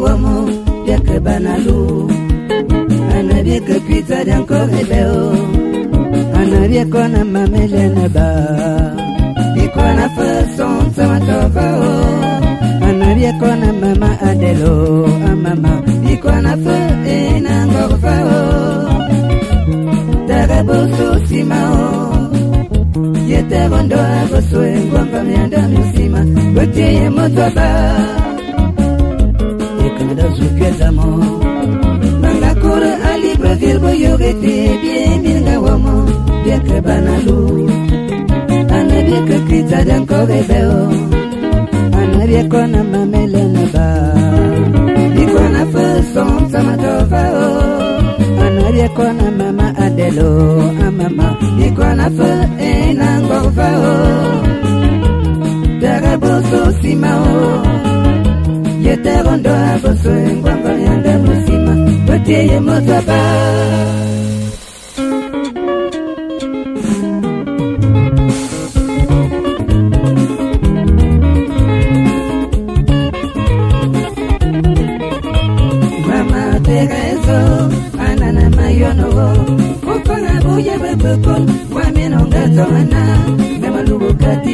wamo Biaka banalu Ana biaka pizza danko rebeo Ana biaka na mamele na ba. Biko na fason sama tova Ana biaka na mama adelo Amama Biko na fa ena ngorfa o Taraboso simao yeterondo agosoe ngwamba myanda misima gotieye motoba ekanda zukezamo mangakuru a libreville boyogete bieminga wamo bieke banalu ana bieke kritsadankorebeo ana biekona mamelena ba. Bikona fason samatofao anaria kona mama adelo amama ikona fe enangorfa o daraboso sima o yeterondo aboso engwamba yanda musima otieye motaba Mama Tereso, anana mayono, buye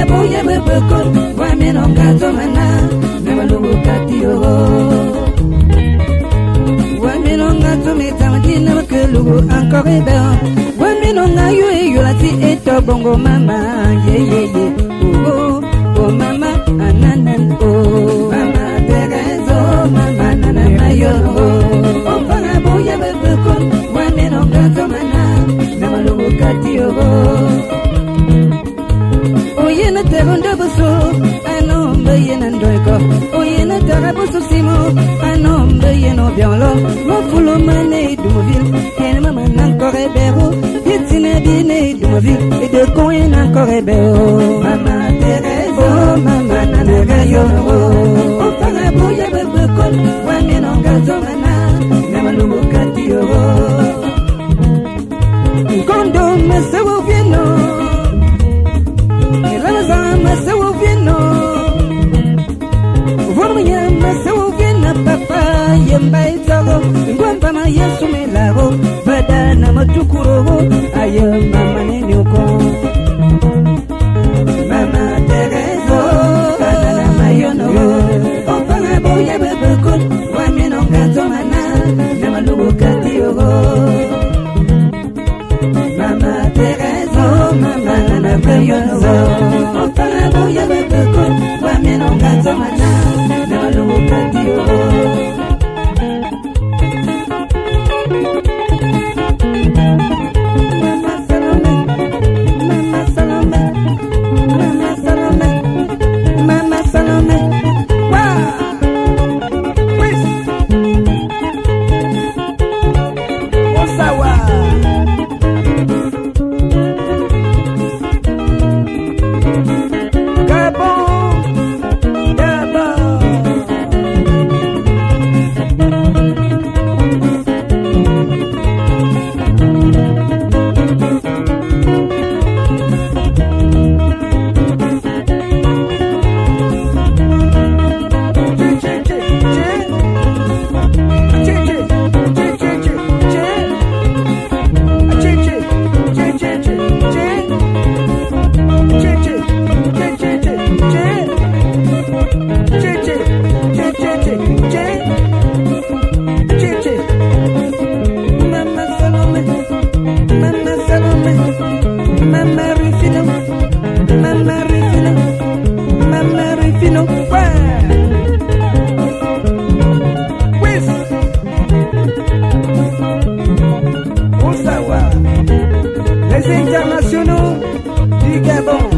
ebuye bebeko waminongatomana nemalugukatiyo waminongatomitamadina makelugu ankorebe waminongayo eyolati etobongo mama yeyeye oo oh, omama oh, oh, yena terundo busu anombe yena ndoiko o oh, yena tara busu simu anombe yena biolo mofulu mane dumovil yena mama nankore bero oh. yetine bine dumovil ede kon yena nkore bero oh. mama terezo mama nanaga yoro opara buya bebekol wamenonga zomana namalumukati yoro kurabo badana matu kurabo ayama manene internationaux du Gabon.